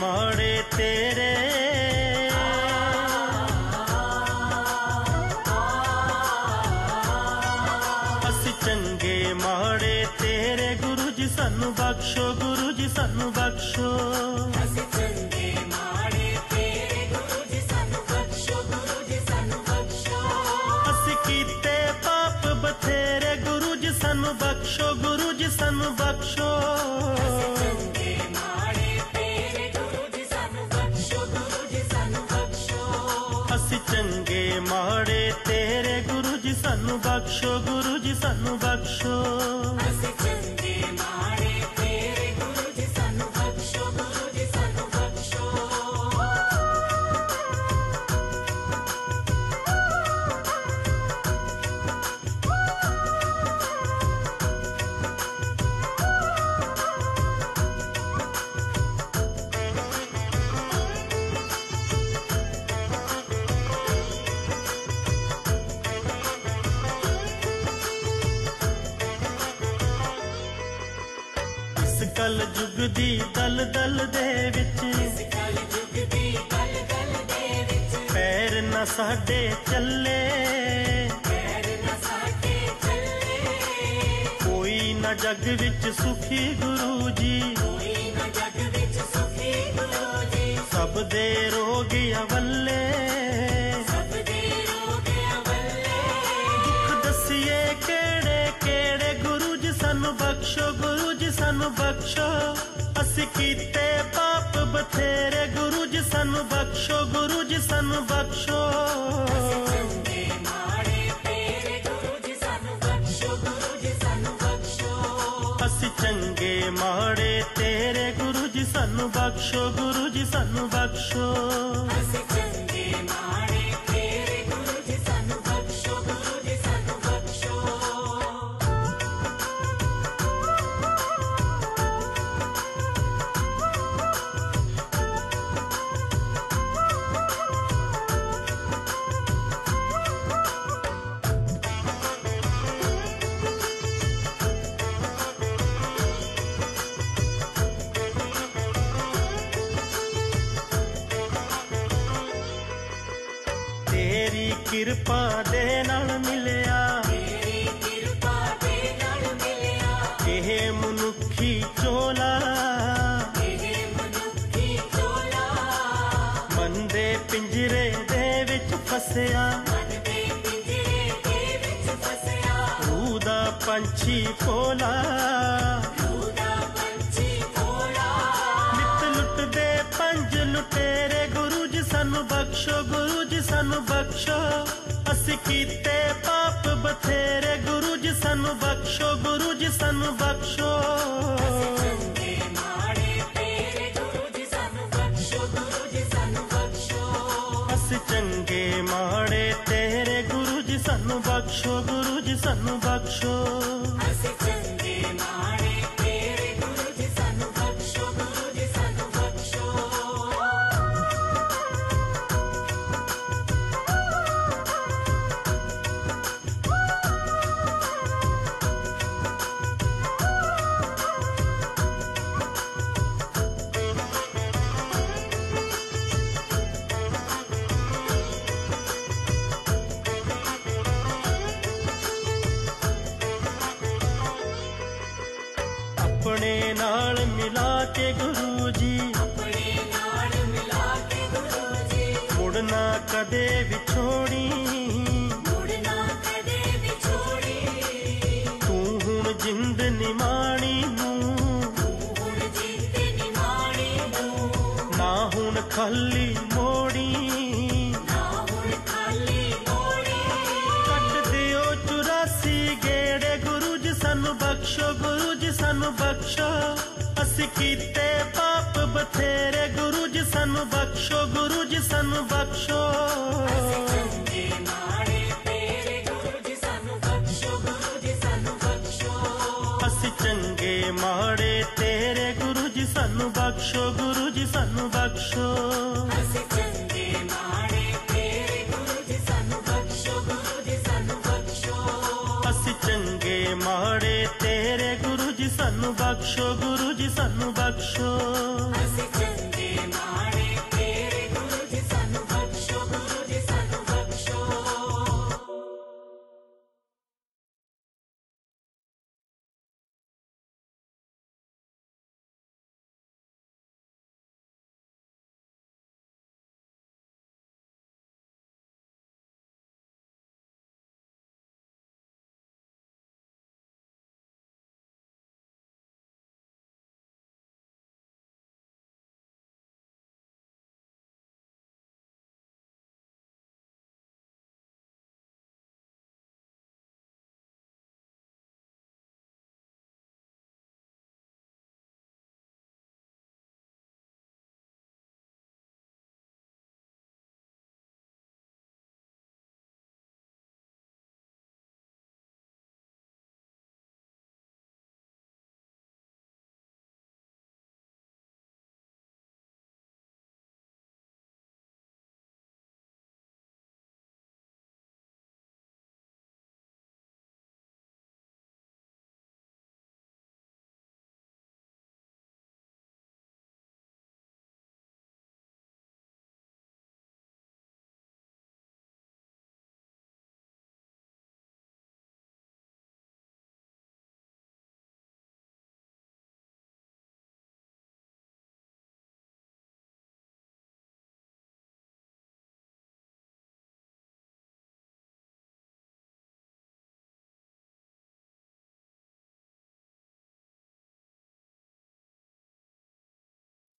ਮਾੜੇ ਤੇਰੇ। ਅਸੀਂ ਚੰਗੇ ਮਾੜੇ ਤੇਰੇ। ਗੁਰੂ ਜੀ ਸਾਨੂੰ ਬਖਸ਼ੋ ਗੁਰੂ ਜੀ ਸਾਨੂੰ ਬਖਸ਼ੋ। ਅਸੀਂ ਚੰਗੇ ਮਾੜੇ ਤੇਰੇ। ਗੁਰੂ ਜੀ ਸਾਨੂੰ ਬਖਸ਼ੋ ਗੁਰੂ ਜੀ ਸਾਨੂੰ ਬਖਸ਼ੋ। ਅਸੀਂ ਕੀਤੇ ਪਾਪ ਬਥੇਰੇ। ਗੁਰੂ ਜੀ ਸਾਨੂੰ ਬਖਸ਼ੋ ਗੁਰੂ ਜੀ ਸਾਨੂੰ ਬਖਸ਼ੋ। ਤੇਰੇ ਗੁਰੂ ਜੀ ਸਾਨੂੰ ਬਖਸ਼ੋ ਗੁਰੂ ਜੀ ਸਾਨੂੰ ਬਖਸ਼ੋ। ਕਲ ਯੁਗ ਦੀ ਦਲ ਦਲ ਦੇ ਵਿੱਚ। ਇਸ ਕਲ ਯੁਗ ਦੀ ਕਲ ਕਲ ਦੇ ਵਿੱਚ। ਪੈਰ ਨਾ ਸਾਡੇ ਚੱਲੇ। ਪੈਰ ਨਾ ਸਾਡੇ ਚੱਲੇ। ਕੋਈ ਨਾ ਜਗ ਵਿੱਚ ਸੁਖੀ ਗੁਰੂ ਜੀ। ਕੋਈ ਨਾ ਜਗ ਵਿੱਚ ਸੁਖੀ ਗੁਰੂ ਜੀ। ਸਭ ਦੇ ਰੋਗ ਅਵੱਲੇ ਸਾਨੂੰ ਬਖਸ਼ੋ। ਅਸੀਂ ਕੀਤੇ ਪਾਪ ਬਥੇਰੇ, ਗੁਰੂ ਜੀ ਸਾਨੂੰ ਬਖਸ਼ੋ, ਗੁਰੂ ਜੀ ਸਾਨੂੰ ਬਖਸ਼ੋ। ਜੀ ਬਖਸ਼ੋ ਗੁਰੂ ਜੀ ਸਾਨੂੰ ਬਖਸ਼ੋ ਅਸੀਂ ਚੰਗੇ ਮਾੜੇ, ਤੇਰੇ ਗੁਰੂ ਜੀ ਸਾਨੂੰ ਬਖਸ਼ੋ, ਗੁਰੂ ਜੀ ਸਾਨੂੰ ਬਖਸ਼ੋ। ਅਸੀਂ ਕਿਰਪਾ ਦੇ ਨਾਲ ਮਿਲਿਆ। ਤੇਰੀ ਕਿਰਪਾ ਦੇ ਨਾਲ ਮਿਲਿਆ ਇਹ ਮਨੁੱਖੀ ਚੋਲਾ। ਇਹ ਮਨੁੱਖੀ ਚੋਲਾ ਮਨ ਦੇ ਪਿੰਜਰੇ ਦੇ ਵਿੱਚ ਫਸਿਆ। ਮਨ ਦੇ ਪਿੰਜਰੇ ਦੇ ਵਿੱਚ ਫਸਿਆ ਰੂਹ ਦਾ ਪੰਛੀ ਕੋਲਾ ਰੂਹ ਦਾ ਪੰਛੀ ਕੋਲਾ ਨਿਤ ਲੁੱਟਦੇ ਪੰਜ ਲੁਟੇਰੇ, ਗੁਰੂ ਜੀ ਸਾਨੂੰ ਬਖਸ਼ੋ, ਗੁਰੂ ਜੀ ਸਾਨੂੰ ਬਖਸ਼ੋ। ਅਸੀਂ ਕੀਤੇ ਪਾਪ ਬਥੇਰੇ ਗੁਰੂ ਜੀ ਸਾਨੂੰ ਬਖਸ਼ੋ ਗੁਰੂ ਜੀ ਸਾਨੂੰ ਬਖਸ਼ੋ। ਚੰਗੇ ਮਾੜੇ ਤੇਰੇ ਗੁਰੂ ਜੀ ਸਾਨੂੰ ਬਖਸ਼ੋ ਗੁਰੂ ਜੀ ਸਾਨੂੰ ਬਖਸ਼ੋ। ਕੇ ਗੁਰੂ ਜੀ। ਆਪਣੇ ਨਾਲ ਮਿਲਾ ਕੇ ਗੁਰੂ ਜੀ। ਮੁੜਨਾ ਕਦੇ ਵਿਛੋੜੀ। ਮੁੜਨਾ ਕਦੇ ਵਿਛੋੜੀ। ਤੂੰ ਹੁਣ ਜਿੰਦ ਨਿਮਾਣੀ ਨੂੰ। ਹੁਣ ਜੀਤ ਨਿਮਾਣੀ ਨੂੰ। ਨਾ ਹੁਣ ਖਾਲੀ ਮੋੜੀ। ਨਾ ਹੁਣ ਖਾਲੀ ਮੋੜੀ। ਕੱਟ ਦਿਓ 84 ਗੇੜੇ। ਗੁਰੂ ਜੀ ਸਾਨੂੰ ਬਖਸ਼ੋ ਗੁਰੂ ਜੀ ਸਾਨੂੰ ਬਖਸ਼ੋ। ਅਸੀਂ ਕੀਤੇ ਪਾਪ ਬਥੇਰੇ ਗੁਰੂ ਜੀ ਸਾਨੂੰ ਬਖਸ਼ੋ ਗੁਰੂ ਜੀ ਸਾਨੂੰ ਬਖਸ਼ੋ। ਚੰਗੇ ਮਾੜੇ ਤੇਰੇ ਗੁਰੂ ਜੀ ਸਾਨੂੰ ਬਖਸ਼ੋ ਗੁਰੂ ਜੀ ਸਾਨੂੰ ਬਖਸ਼ੋ। ਅਸੀਂ ਚੰਗੇ ਮਾੜੇ ਤੇਰੇ ਗੁਰੂ ਜੀ ਸਾਨੂੰ ਬਖਸ਼ੋ ਗੁਰੂ ਜੀ ਸਾਨੂੰ ਬਖਸ਼ੋ। ਅਸੀਂ ਚੰਗੇ ਮਾੜੇ ਤੇਰੇ ਗੁਰੂ ਜੀ ਸਾਨੂੰ ਬਖਸ਼ੋ ਗੁਰੂ ਜੀ ਸਾਨੂੰ ਬਖਸ਼ੋ। ਅਸੀਂ ਚੰਗੇ ਮਾੜੇ ਤੇਰੇ ਗੁਰੂ ਜੀ ਸਾਨੂੰ ਬਖਸ਼ੋ ਗੁਰੂ